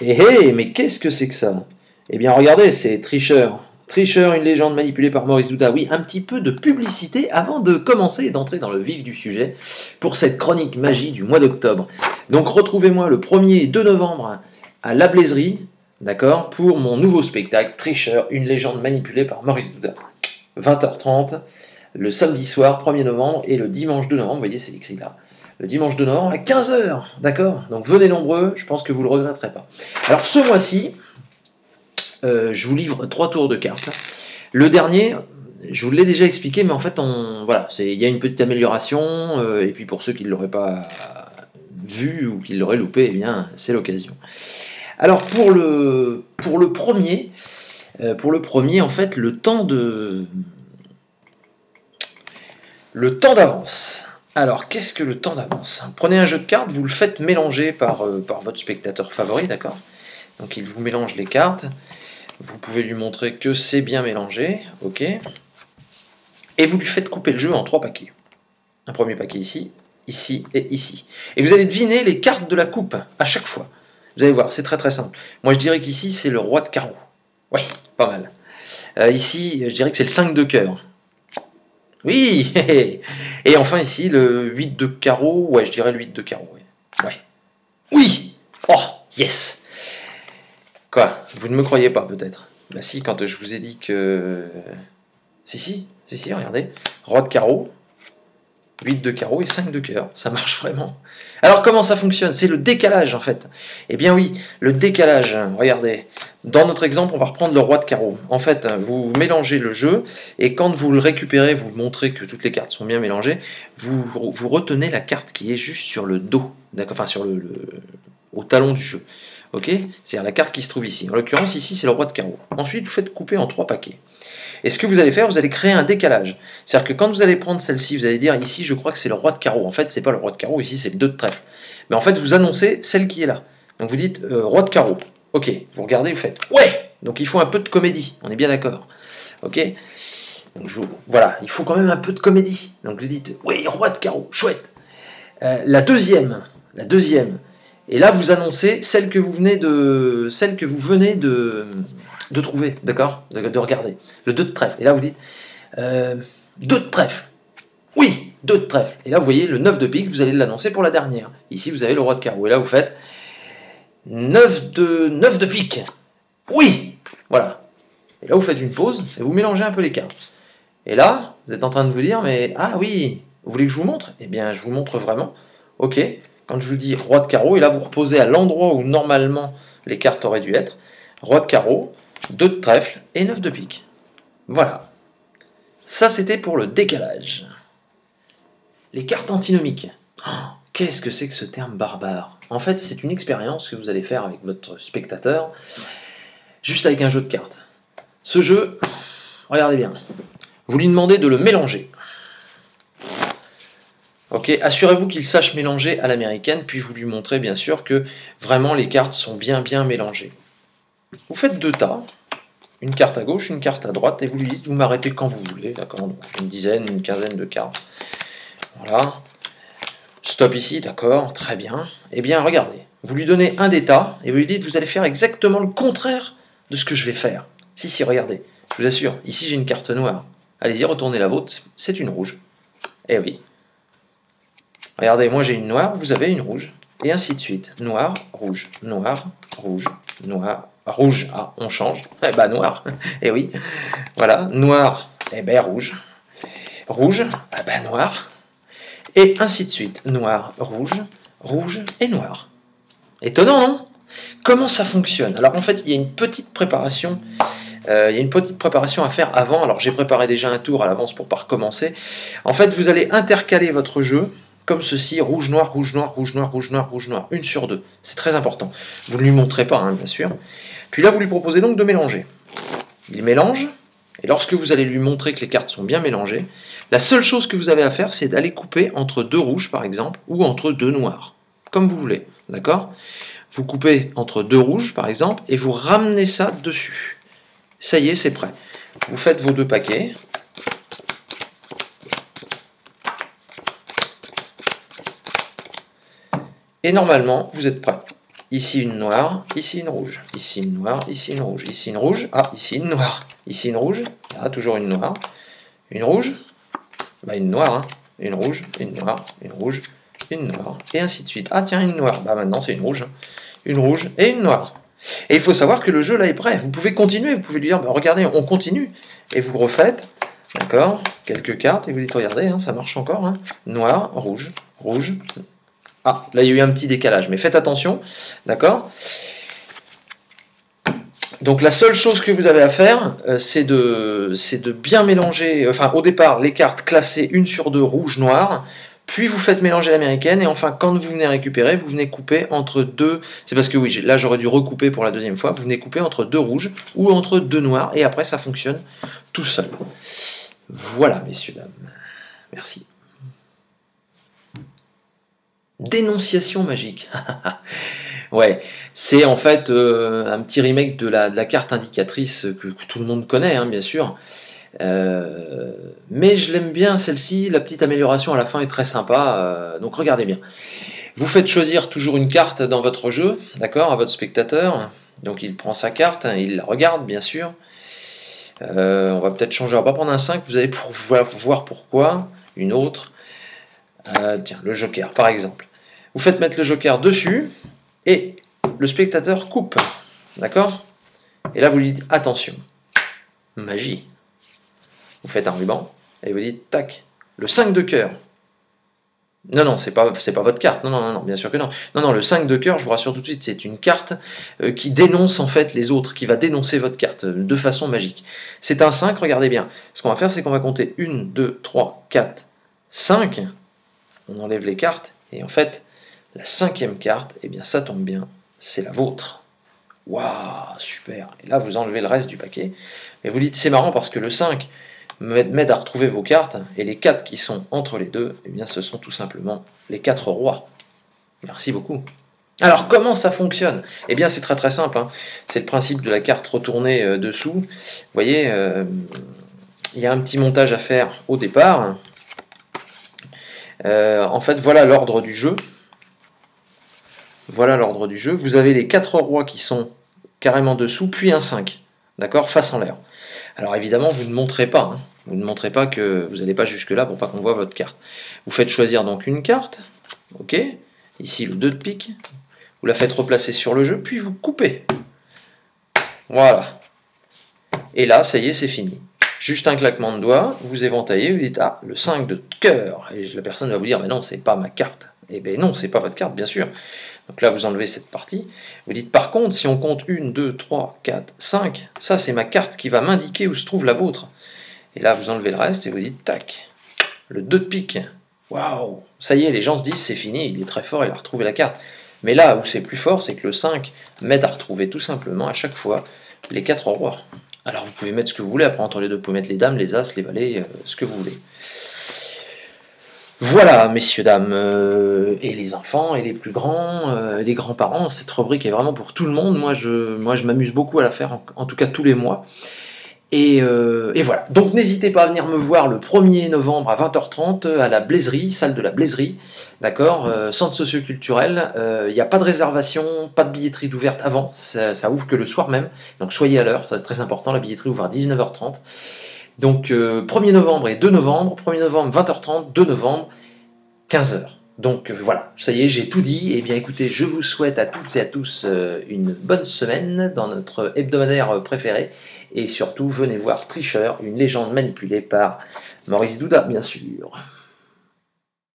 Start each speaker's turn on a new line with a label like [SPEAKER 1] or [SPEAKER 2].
[SPEAKER 1] Eh hé, mais qu'est-ce que c'est que ça? Eh bien, regardez, c'est Tricheur. Tricheur, une légende manipulée par Maurice Douda. Oui, un petit peu de publicité avant de commencer et d'entrer dans le vif du sujet pour cette chronique magie du mois d'octobre. Donc, retrouvez-moi le 1er et 2 novembre à La Blaiserie, d'accord, pour mon nouveau spectacle, Tricheur, une légende manipulée par Maurice Douda. 20h30, le samedi soir, 1er novembre, et le dimanche 2 novembre, vous voyez, c'est écrit là le dimanche de novembre à 15h. D'accord? Donc venez nombreux, je pense que vous ne le regretterez pas. Alors ce mois-ci, euh, je vous livre trois tours de cartes. Le dernier, je vous l'ai déjà expliqué, mais en fait, on, voilà, il y a une petite amélioration, euh, et puis pour ceux qui ne l'auraient pas vu ou qui l'auraient loupé, eh bien, c'est l'occasion. Alors pour le, premier, euh, pour le premier, en fait, le temps de, le temps d'avance. Alors, qu'est-ce que le temps d'avance? Prenez un jeu de cartes, vous le faites mélanger par, euh, votre spectateur favori, d'accord? Donc, il vous mélange les cartes. Vous pouvez lui montrer que c'est bien mélangé, ok? Et vous lui faites couper le jeu en trois paquets. Un premier paquet ici, ici et ici. Et vous allez deviner les cartes de la coupe à chaque fois. Vous allez voir, c'est très très simple. Moi, je dirais qu'ici, c'est le roi de carreau. Oui, pas mal. Euh, ici, je dirais que c'est le 5 de cœur. Oui Et enfin ici, le 8 de carreau. Ouais, je dirais le 8 de carreau. Ouais. Oui Oh, yes Quoi? Vous ne me croyez pas peut-être? Bah si, quand je vous ai dit que... Si, si, si, si, regardez. Roi de carreau, 8 de carreau et 5 de cœur. Ça marche vraiment. Alors comment ça fonctionne? C'est le décalage en fait. Eh bien oui, le décalage. Regardez, dans notre exemple, on va reprendre le roi de carreau. En fait, vous mélangez le jeu et quand vous le récupérez, vous montrez que toutes les cartes sont bien mélangées, vous, vous retenez la carte qui est juste sur le dos, enfin sur le, au talon du jeu. Ok? C'est-à-dire la carte qui se trouve ici. En l'occurrence, ici, c'est le roi de carreau. Ensuite, vous faites couper en trois paquets. Et ce que vous allez faire, vous allez créer un décalage. C'est-à-dire que quand vous allez prendre celle-ci, vous allez dire ici, je crois que c'est le roi de carreau. En fait, c'est pas le roi de carreau, ici, c'est le 2 de trèfle. Mais en fait, vous annoncez celle qui est là. Donc vous dites euh, roi de carreau. Ok, vous regardez, vous faites ouais Donc il faut un peu de comédie, on est bien d'accord. Ok? Voilà, il faut quand même un peu de comédie. Donc vous dites oui, roi de carreau, chouette. Euh, la deuxième, la deuxième, et là, vous annoncez celle que vous venez de, celle que vous venez de, de trouver, d'accord? De, regarder. Le 2 de trèfle. Et là, vous dites euh, 2 de trèfle. Oui, 2 de trèfle. Et là, vous voyez le 9 de pique, vous allez l'annoncer pour la dernière. Ici, vous avez le roi de carreau. Et là, vous faites 9 de, 9 de pique. Oui Voilà. Et là, vous faites une pause et vous mélangez un peu les cartes. Et là, vous êtes en train de vous dire, mais ah oui, vous voulez que je vous montre? Eh bien, je vous montre vraiment. Ok, quand je vous dis roi de carreau, et là vous reposez à l'endroit où normalement les cartes auraient dû être, roi de carreau, 2 de trèfle et 9 de pique. Voilà. Ça c'était pour le décalage. Les cartes antinomiques. Oh, qu'est-ce que c'est que ce terme barbare? En fait, c'est une expérience que vous allez faire avec votre spectateur, juste avec un jeu de cartes. Ce jeu, regardez bien, vous lui demandez de le mélanger. Ok, assurez-vous qu'il sache mélanger à l'américaine, puis vous lui montrez bien sûr que vraiment les cartes sont bien bien mélangées. Vous faites deux tas, une carte à gauche, une carte à droite, et vous lui dites, vous m'arrêtez quand vous voulez, d'accord Une dizaine, une quinzaine de cartes. Voilà. Stop ici, d'accord, très bien. Eh bien, regardez, vous lui donnez un des tas, et vous lui dites, vous allez faire exactement le contraire de ce que je vais faire. Si, si, regardez, je vous assure, ici j'ai une carte noire. Allez-y, retournez la vôtre, c'est une rouge. Eh oui, Regardez, moi j'ai une noire, vous avez une rouge, et ainsi de suite. Noir, rouge, noir, rouge, noir, rouge. Ah, on change. Eh ben noir. eh oui. Voilà, noir, eh ben rouge. Rouge, eh ben noir. Et ainsi de suite. Noir, rouge, rouge et noir. Étonnant, non? Comment ça fonctionne? Alors en fait, il y a une petite préparation. Euh, il y a une petite préparation à faire avant. Alors j'ai préparé déjà un tour à l'avance pour pas recommencer. En fait, vous allez intercaler votre jeu comme ceci, rouge, noir, rouge, noir, rouge, noir, rouge, noir, rouge, noir, une sur deux. C'est très important. Vous ne lui montrez pas, hein, bien sûr. Puis là, vous lui proposez donc de mélanger. Il mélange, et lorsque vous allez lui montrer que les cartes sont bien mélangées, la seule chose que vous avez à faire, c'est d'aller couper entre deux rouges, par exemple, ou entre deux noirs, comme vous voulez, d'accord? Vous coupez entre deux rouges, par exemple, et vous ramenez ça dessus. Ça y est, c'est prêt. Vous faites vos deux paquets, Et normalement, vous êtes prêt. Ici une noire, ici une rouge, ici une noire, ici une rouge, ici une rouge, ah, ici une noire, ici une rouge, ah, toujours une noire, une rouge, bah une noire, hein. une rouge, une noire, une rouge, une noire, et ainsi de suite. Ah tiens, une noire, bah maintenant c'est une rouge, hein. une rouge et une noire. Et il faut savoir que le jeu là est prêt, vous pouvez continuer, vous pouvez lui dire, bah, regardez, on continue, et vous refaites, d'accord, quelques cartes, et vous dites, regardez, hein, ça marche encore, hein. noir, rouge, rouge, ah, là il y a eu un petit décalage, mais faites attention, d'accord? Donc la seule chose que vous avez à faire, euh, c'est de, de bien mélanger, enfin au départ, les cartes classées une sur deux rouge, noir, puis vous faites mélanger l'américaine, et enfin quand vous venez récupérer, vous venez couper entre deux, c'est parce que oui, là j'aurais dû recouper pour la deuxième fois, vous venez couper entre deux rouges ou entre deux noirs, et après ça fonctionne tout seul. Voilà, messieurs, dames. Merci. Dénonciation magique. ouais, c'est en fait euh, un petit remake de la, carte indicatrice que, tout le monde connaît, hein, bien sûr. Euh, mais je l'aime bien celle-ci, la petite amélioration à la fin est très sympa, euh, donc regardez bien. Vous faites choisir toujours une carte dans votre jeu, d'accord, à votre spectateur. Donc il prend sa carte, hein, il la regarde bien sûr. on va peut-être changer, on va pas prendre un 5, vous allez pouvoir voir pourquoi. Une autre. Tiens, le joker par exemple. Vous faites mettre le joker dessus et le spectateur coupe. D'accord? Et là, vous lui dites attention, magie. Vous faites un ruban et vous dites tac, le 5 de cœur. Non, non, c'est pas, pas votre carte. Non, non, non, bien sûr que non. Non, non, le 5 de cœur, je vous rassure tout de suite, c'est une carte euh, qui dénonce en fait les autres, qui va dénoncer votre carte euh, de façon magique. C'est un 5, regardez bien. Ce qu'on va faire, c'est qu'on va compter 1, 2, 3, 4, 5. On enlève les cartes, et en fait, la cinquième carte, eh bien ça tombe bien, c'est la vôtre. Waouh, super. Et là, vous enlevez le reste du paquet. Et vous dites, c'est marrant parce que le 5 m'aide à retrouver vos cartes, et les 4 qui sont entre les deux, eh bien ce sont tout simplement les 4 rois. Merci beaucoup. Alors comment ça fonctionne? Eh bien c'est très très simple, hein. c'est le principe de la carte retournée euh, dessous. Vous voyez, euh, il y a un petit montage à faire au départ. Euh, en fait voilà l'ordre du jeu. Voilà l'ordre du jeu. Vous avez les 4 rois qui sont carrément dessous, puis un 5, d'accord, face en l'air. Alors évidemment, vous ne montrez pas, hein. vous ne montrez pas que vous n'allez pas jusque-là pour pas qu'on voit votre carte. Vous faites choisir donc une carte, ok, ici le 2 de pique, vous la faites replacer sur le jeu, puis vous coupez. Voilà. Et là, ça y est, c'est fini. Juste un claquement de doigts, vous éventaillez, vous dites Ah, le 5 de cœur. Et la personne va vous dire Mais non, c'est pas ma carte. Eh bien non, c'est pas votre carte, bien sûr. Donc là, vous enlevez cette partie. Vous dites par contre, si on compte 1, 2, 3, 4, 5, ça c'est ma carte qui va m'indiquer où se trouve la vôtre. Et là, vous enlevez le reste et vous dites tac. Le 2 de pique. Waouh Ça y est, les gens se disent c'est fini, il est très fort, il a retrouvé la carte. Mais là où c'est plus fort, c'est que le 5 m'aide à retrouver tout simplement à chaque fois les 4 rois. Alors vous pouvez mettre ce que vous voulez, après entre les deux, vous pouvez mettre les dames, les as, les valets, euh, ce que vous voulez. Voilà, messieurs, dames, euh, et les enfants, et les plus grands, euh, les grands-parents, cette rubrique est vraiment pour tout le monde. Moi, je, moi, je m'amuse beaucoup à la faire, en, tout cas tous les mois. Euh, et, voilà. Donc, n'hésitez pas à venir me voir le 1er novembre à 20h30 à la Blaiserie, salle de la Blaiserie, d'accord? Centre socioculturel. Il n'y a pas de réservation, pas de billetterie d'ouverte avant, ça, ouvre que le soir même. Donc, soyez à l'heure, ça c'est très important. La billetterie ouvre à 19h30. Donc 1er euh, novembre et 2 novembre, 1er novembre 20h30, 2 novembre 15h. Donc euh, voilà, ça y est, j'ai tout dit. Et eh bien écoutez, je vous souhaite à toutes et à tous euh, une bonne semaine dans notre hebdomadaire préféré. Et surtout, venez voir Tricheur, une légende manipulée par Maurice Douda, bien sûr.